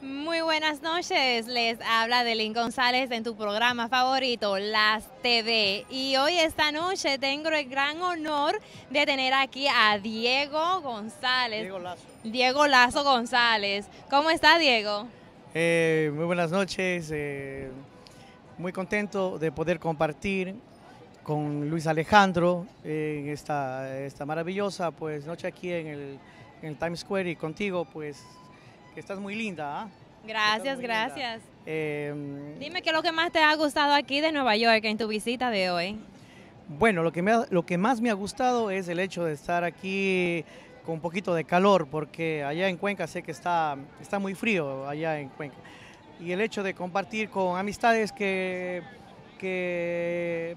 Muy buenas noches, les habla Delín González en tu programa favorito, Las TV. Y hoy esta noche tengo el gran honor de tener aquí a Diego González. Diego Lazo. Diego Lazo González. ¿Cómo está Diego? Eh, muy buenas noches, eh, muy contento de poder compartir con Luis Alejandro eh, en esta, esta maravillosa pues, noche aquí en el, en el Times Square y contigo pues que estás muy linda. ¿ah? Gracias, gracias. Eh, Dime qué es lo que más te ha gustado aquí de Nueva York en tu visita de hoy. Bueno, lo que, me ha- lo que más me ha gustado es el hecho de estar aquí con un poquito de calor, porque allá en Cuenca sé que está, está muy frío, allá en Cuenca. Y el hecho de compartir con amistades que, que,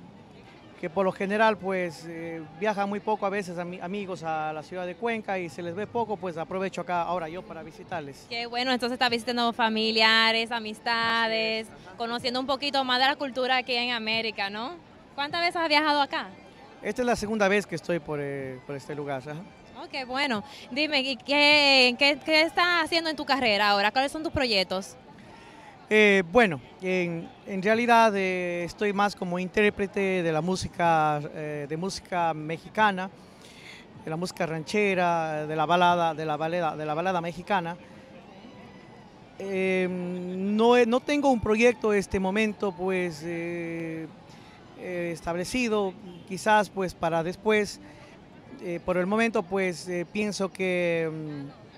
que por lo general pues eh, viajan muy poco a veces ami- amigos a la ciudad de Cuenca y se les ve poco, pues aprovecho acá ahora yo para visitarles. Qué bueno, entonces estás visitando familiares, amistades, conociendo un poquito más de la cultura aquí en América, ¿no? ¿Cuántas veces has viajado acá? Esta es la segunda vez que estoy por, eh, por este lugar. ajá. Oh, qué bueno. Dime, ¿y ¿qué, qué, qué estás haciendo en tu carrera ahora? ¿Cuáles son tus proyectos? Eh, bueno, en, realidad eh, estoy más como intérprete de la música, eh, de música mexicana, de la música ranchera, de la balada, de la balada, de la balada mexicana. Eh, no, no tengo un proyecto este momento, pues eh, establecido, quizás pues para después. Por el momento, pues pienso que mm,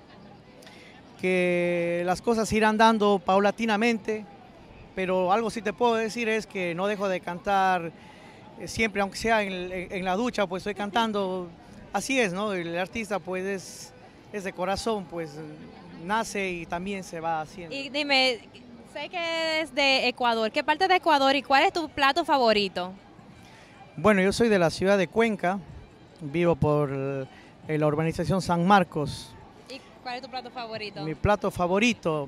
que las cosas irán dando paulatinamente, pero algo sí te puedo decir es que no dejo de cantar eh, siempre, aunque sea en, la ducha, pues estoy cantando. Así es, ¿no? El artista pues es, es de corazón, pues nace y también se va haciendo. Y dime, sé que es de Ecuador. ¿Qué parte de Ecuador y cuál es tu plato favorito? Bueno, yo soy de la ciudad de Cuenca, vivo por la urbanización San Marcos. ¿Y cuál es tu plato favorito? Mi plato favorito,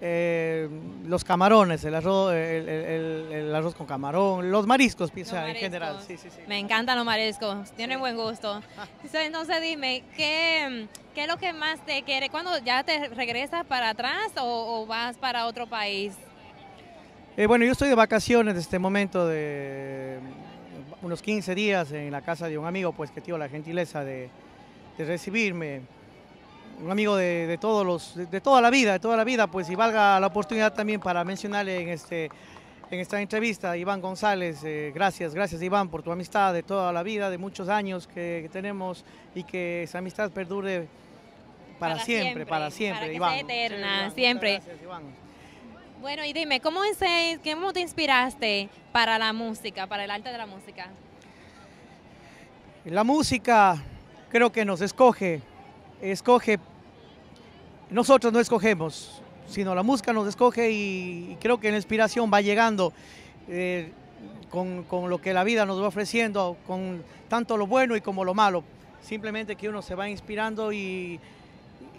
eh, los camarones, el arroz, el, el- el arroz con camarón, los mariscos, piensa, en general. Sí, sí, sí. Me encantan los mariscos, tienen buen gusto. Entonces dime, ¿qué, ¿qué es lo que más te quiere? ¿Cuándo ya te regresas para atrás o, o vas para otro país? Eh, bueno, yo estoy de vacaciones en este momento de unos 15 días en la casa de un amigo, pues que tuvo la gentileza de, de recibirme. Un amigo de, de todos los, de, de toda la vida, de toda la vida, pues y valga la oportunidad también para mencionarle en este en esta entrevista, Iván González, eh, gracias, gracias Iván por tu amistad de toda la vida, de muchos años que, que tenemos y que esa amistad perdure para, Para siempre, siempre, para siempre, para que Iván. sea eterna, Iván, siempre. gracias, Iván. Bueno, y dime, ¿cómo, es, eh, ¿cómo te inspiraste para la música, para el arte de la música? La música creo que nos escoge, escoge, nosotros no escogemos, sino la música nos escoge y, creo que la inspiración va llegando eh, con, con lo que la vida nos va ofreciendo, con tanto lo bueno y como lo malo. Simplemente que uno se va inspirando y,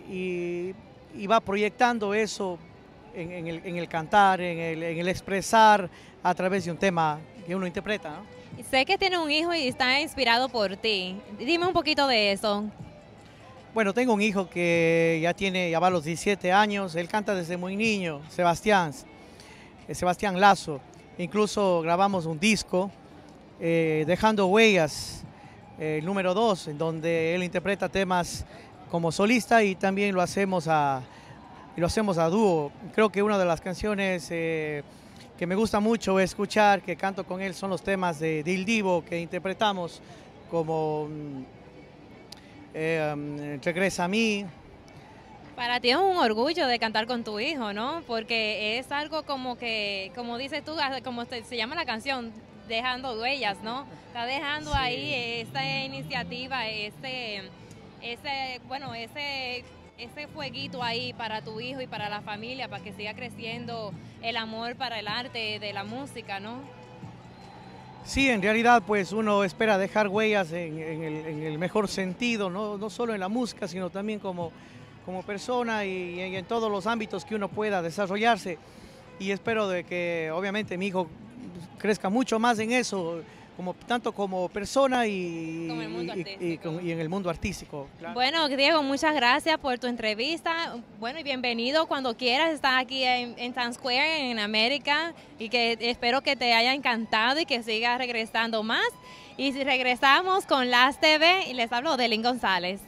y- va proyectando eso en, el, en el cantar, en el, expresar a través de un tema que uno interpreta. Sé que tiene un hijo y está inspirado por ti. Dime un poquito de eso. Bueno, tengo un hijo que ya tiene, ya va a los 17 años, él canta desde muy niño, Sebastián, eh, Sebastián Lazo. Incluso grabamos un disco, eh, Dejando Huellas, eh, número 2, en donde él interpreta temas como solista y también lo hacemos a, lo hacemos a dúo. Creo que una de las canciones eh, que me gusta mucho escuchar, que canto con él, son los temas de Dil Divo que interpretamos como... eh, um, regresa a mí. Para ti es un orgullo de cantar con tu hijo, ¿no? Porque es algo como que, como dices tú, como se se llama la canción, dejando huellas, ¿no? Está dejando Sí. ahí esta iniciativa, ese, ese, bueno, ese, ese fueguito ahí para tu hijo y para la familia, para que siga creciendo el amor para el arte de la música, ¿no? Sí, en realidad pues uno espera dejar huellas en, el mejor sentido, ¿no? no solo en la música, sino también como, como persona y, y en todos los ámbitos que uno pueda desarrollarse. Y espero de que obviamente mi hijo crezca mucho más en eso, como, tanto como persona y, Como y- en el mundo artístico. claro. Bueno, Diego, muchas gracias por tu entrevista. Bueno, y bienvenido cuando quieras. Estás aquí en, en Times Square, en América, y que espero que te haya encantado y que sigas regresando más. Y si regresamos con Las TV, y les hablo de Lynn González.